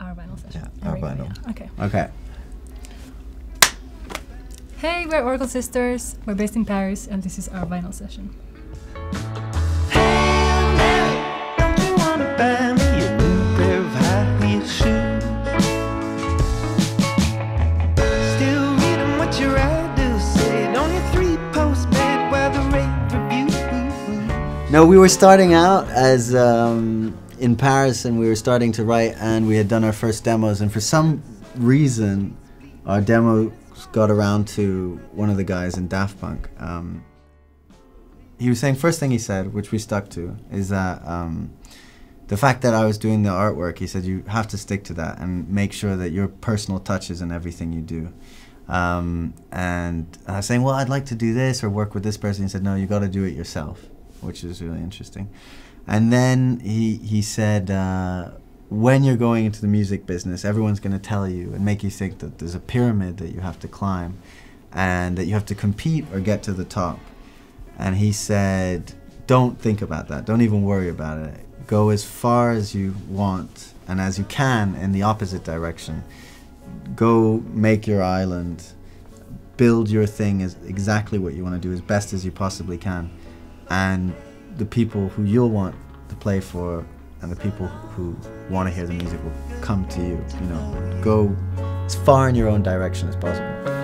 OurVinyl session. Yeah, our There vinyl. yeah. Okay. Okay. Hey, we're Oracle Sisters. We're based in Paris, and this is OurVinyl session. Don't you wanna buy me a new pair of high heel shoes? Still reading what your writers said on your three post bed while the rave review. No, we were starting out as um, in Paris, and we were starting to write, and we had done our first demos, and for some reason, our demos got around to one of the guys in Daft Punk. Um, he was saying first thing he said, which we stuck to, is that um, the fact that I was doing the artwork, he said you have to stick to that and make sure that your personal touches in everything you do. Um, and I was saying, well, I'd like to do this or work with this person. He said, no, you got to do it yourself, which is really interesting. And then he he said, uh, when you're going into the music business, everyone's going to tell you and make you think that there's a pyramid that you have to climb, and that you have to compete or get to the top. And he said, don't think about that. Don't even worry about it. Go as far as you want and as you can in the opposite direction. Go make your island. Build your thing as exactly what you want to do as best as you possibly can. And the people who you'll want to play for and the people who want to hear the music will come to you. You know, go as far in your own direction as possible.